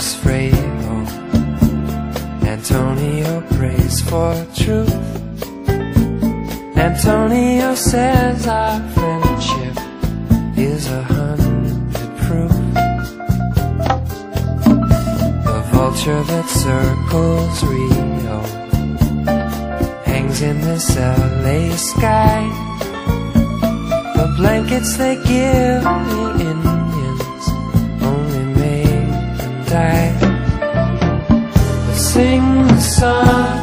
frail. Antonio prays for truth. Antonio says our friendship is a hundred proof. The vulture that circles Rio hangs in this LA sky. The blankets they give me Indians song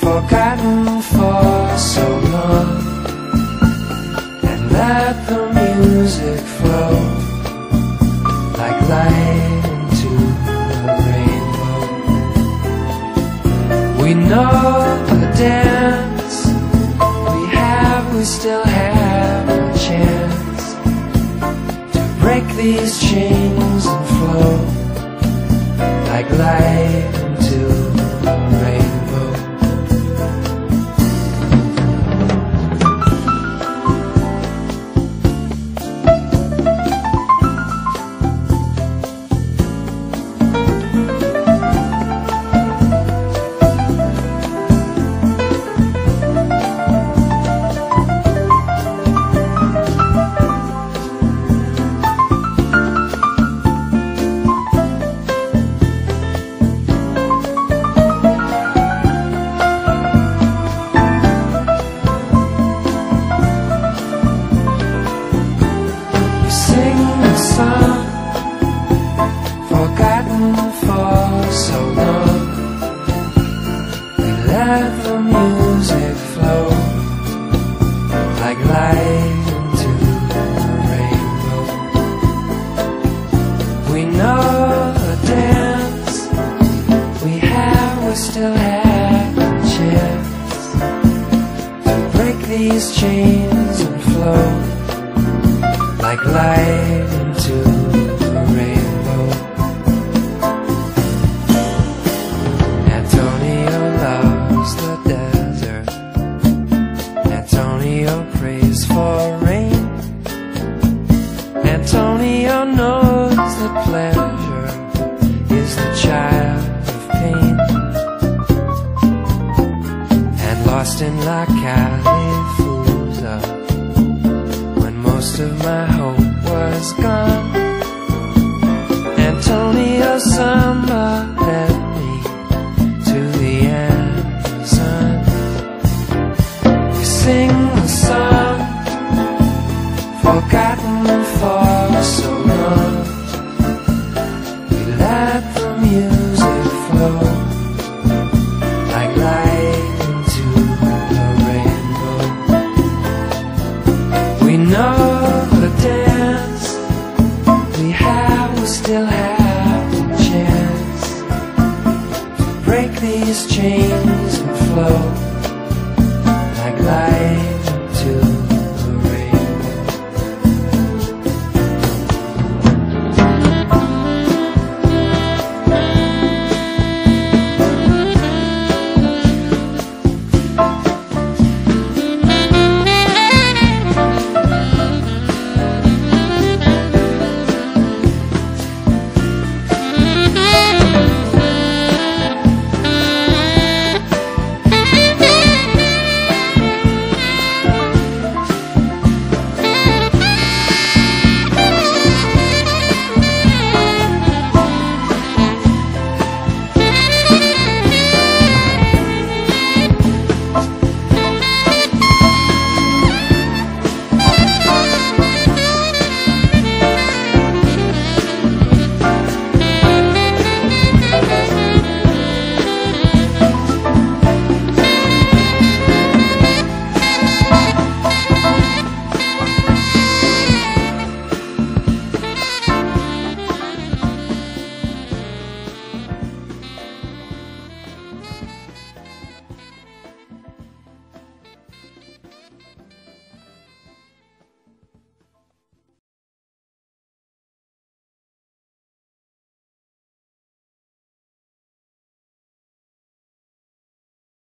forgotten for so long, and let the music flow like light into the rainbow. We know the dance we have, we still have a chance to break these chains and flow like light into these chains and flow like light into In La Califusa when most of my hope was gone. Antonio Samba still have a chance to break these chains and float.